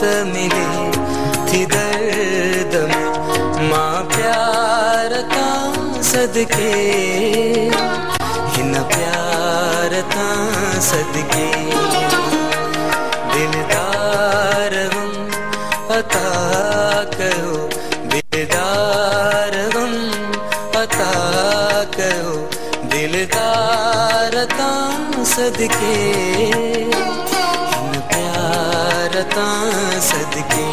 मत मिली थी दर्द में। माँ प्यार का सदके। न प्यार था सदके। दिलदार हम अता करो। दिलदार हम अता करो। दिलदार था सदके। प्यार तां सदके।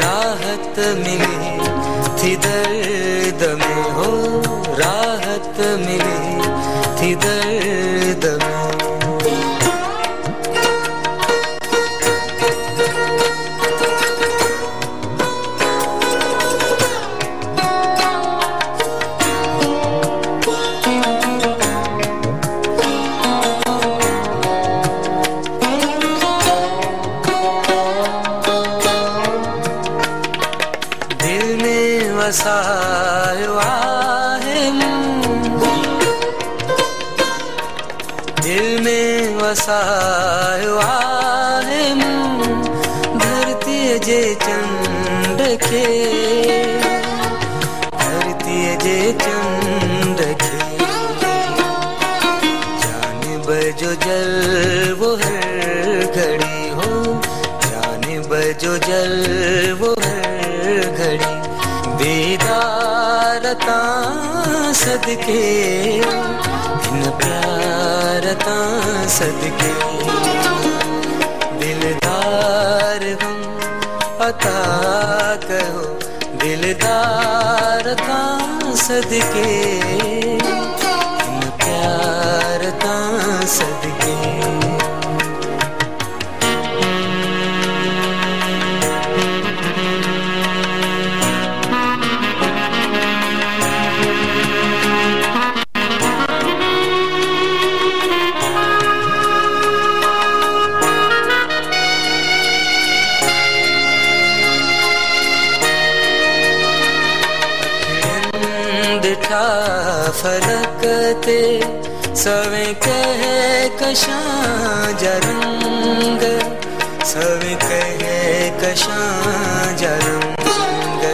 राहत मिली थी दर्द में हो राहत मिली थी दर्द दिल में वसायो दिल में वसायो धरती जे चंड खे धरती जे चंड खे जानिब जो जल, वो हर घड़ी हो। जानिब जो जल, वो बेदार तां सदके इन प्यार तां सदके। दिलदार हम अता कहो दिलदार तां सदके। ॾिठा फलक ते सवे कहे कशां जा रंग सवे कहे कशां जा रंग।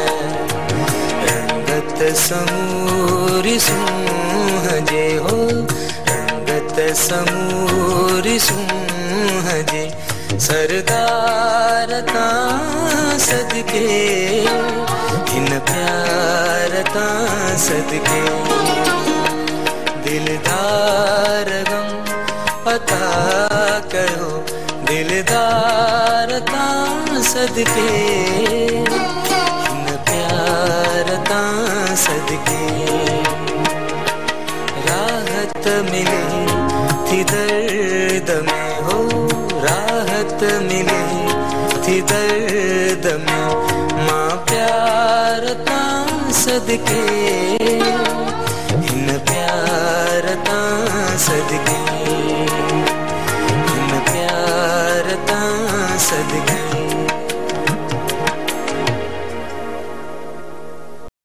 रंगत समूरी सूह जे हो रंगत समूरी सूह जे सरदार तां सदके? हिन प्यार तां सदके? दिलदार गम अता कयो दिलदार तां सदके? हिन प्यार तां सदके? राहत मिली थी दर्द रगत मिली थी दर्द में। माँ प्यार सदके इन प्यार सदके